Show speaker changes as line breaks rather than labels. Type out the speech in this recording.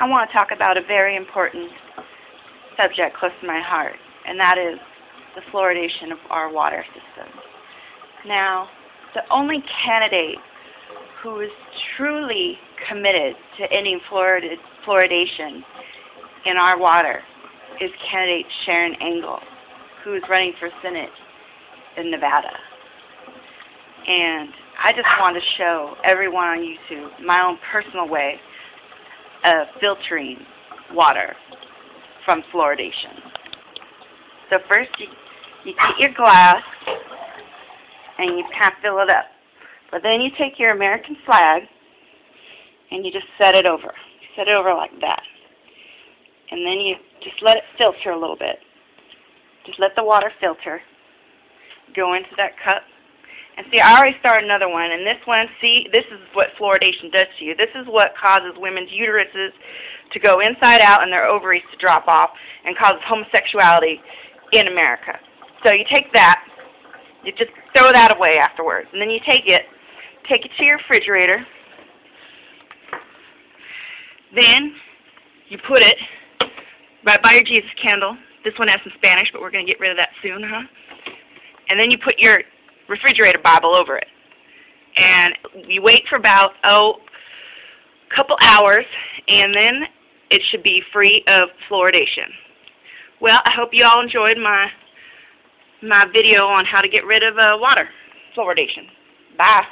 I want to talk about a very important subject close to my heart, and that is the fluoridation of our water system. Now, the only candidate who is truly committed to ending fluoridation in our water is candidate Sharron Angle, who is running for Senate in Nevada. And I just want to show everyone on YouTube my own personal way of filtering water from fluoridation. So first you, you get your glass and you kind of fill it up. But then you take your American flag and you just set it over. Set it over like that. And then you just let it filter a little bit. Just let the water filter. Go into that cup and see, I already started another one, and this one, see, this is what fluoridation does to you. This is what causes women's uteruses to go inside out and their ovaries to drop off and causes homosexuality in America. So you take that, you just throw that away afterwards, and then you take it, take it to your refrigerator. Then you put it right by your Jesus candle. This one has some Spanish, but we're going to get rid of that soon, huh? And then you put your refrigerator Bible over it. And you wait for about, oh, a couple hours, and then it should be free of fluoridation. Well, I hope you all enjoyed my my video on how to get rid of uh, water fluoridation. Bye.